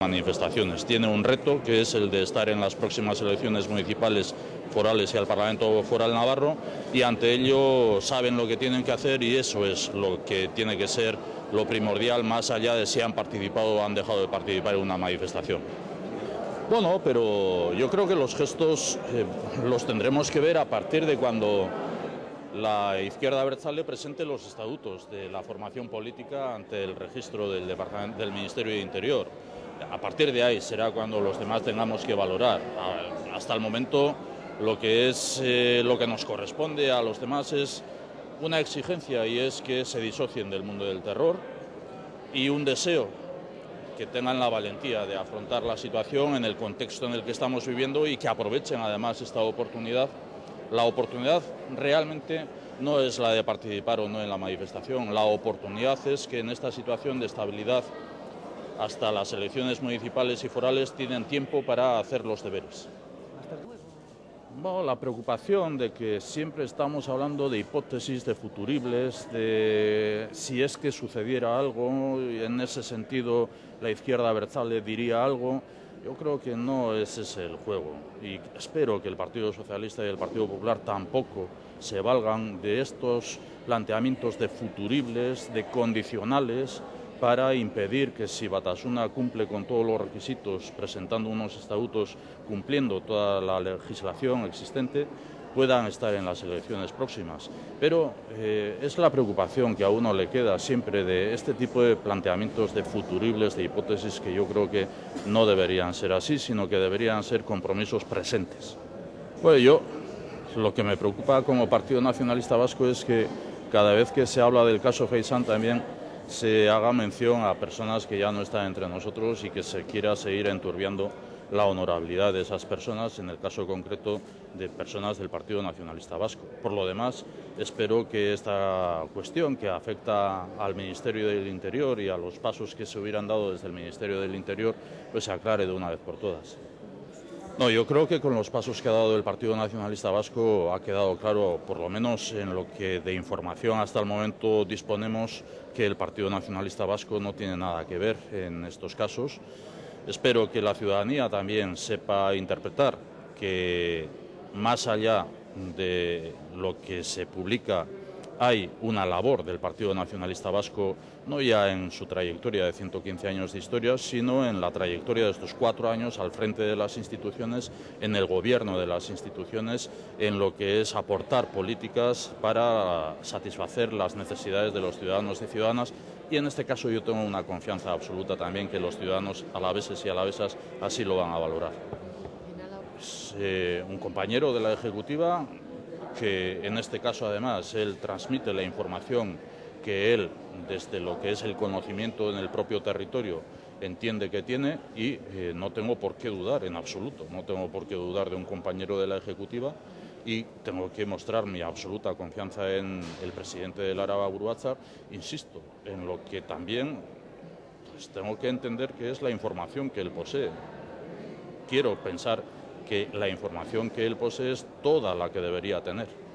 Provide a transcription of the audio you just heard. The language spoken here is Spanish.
manifestaciones. Tiene un reto que es el de estar en las próximas elecciones municipales, forales y al Parlamento Foral Navarro y ante ello saben lo que tienen que hacer y eso es lo que tiene que ser lo primordial más allá de si han participado o han dejado de participar en una manifestación. Bueno, pero yo creo que los gestos eh, los tendremos que ver a partir de cuando la izquierda abertzale presente los estatutos de la formación política ante el registro del, Ministerio de Interior. A partir de ahí será cuando los demás tengamos que valorar. Hasta el momento lo que es eh, lo que nos corresponde a los demás es una exigencia y es que se disocien del mundo del terror y un deseo que tengan la valentía de afrontar la situación en el contexto en el que estamos viviendo y que aprovechen además esta oportunidad. La oportunidad realmente no es la de participar o no en la manifestación, la oportunidad es que en esta situación de estabilidad hasta las elecciones municipales y forales tienen tiempo para hacer los deberes. Bueno, la preocupación de que siempre estamos hablando de hipótesis, de futuribles, de si es que sucediera algo, en ese sentido la izquierda Berzale diría algo, yo creo que no ese es el juego y espero que el Partido Socialista y el Partido Popular tampoco se valgan de estos planteamientos de futuribles, de condicionales, para impedir que si Batasuna cumple con todos los requisitos, presentando unos estatutos, cumpliendo toda la legislación existente, puedan estar en las elecciones próximas. Pero eh, es la preocupación que a uno le queda siempre de este tipo de planteamientos de futuribles, de hipótesis que yo creo que no deberían ser así, sino que deberían ser compromisos presentes. Pues yo, lo que me preocupa como Partido Nacionalista Vasco es que cada vez que se habla del caso Feisán también se haga mención a personas que ya no están entre nosotros y que se quiera seguir enturbiando la honorabilidad de esas personas, en el caso concreto de personas del Partido Nacionalista Vasco. Por lo demás, espero que esta cuestión que afecta al Ministerio del Interior y a los pasos que se hubieran dado desde el Ministerio del Interior, pues se aclare de una vez por todas. No, yo creo que con los pasos que ha dado el Partido Nacionalista Vasco ha quedado claro, por lo menos en lo que de información hasta el momento disponemos, que el Partido Nacionalista Vasco no tiene nada que ver en estos casos. Espero que la ciudadanía también sepa interpretar que más allá de lo que se publica hay una labor del Partido Nacionalista Vasco, no ya en su trayectoria de 115 años de historia, sino en la trayectoria de estos cuatro años al frente de las instituciones, en el gobierno de las instituciones, en lo que es aportar políticas para satisfacer las necesidades de los ciudadanos y ciudadanas. Y en este caso yo tengo una confianza absoluta también que los ciudadanos alaveses y alavesas así lo van a valorar. Pues, eh, un compañero de la Ejecutiva que en este caso además él transmite la información que él, desde lo que es el conocimiento en el propio territorio, entiende que tiene y eh, no tengo por qué dudar en absoluto, no tengo por qué dudar de un compañero de la Ejecutiva y tengo que mostrar mi absoluta confianza en el presidente del Araba Buruazar, insisto, en lo que también pues, tengo que entender que es la información que él posee. Quiero pensar que la información que él posee es toda la que debería tener.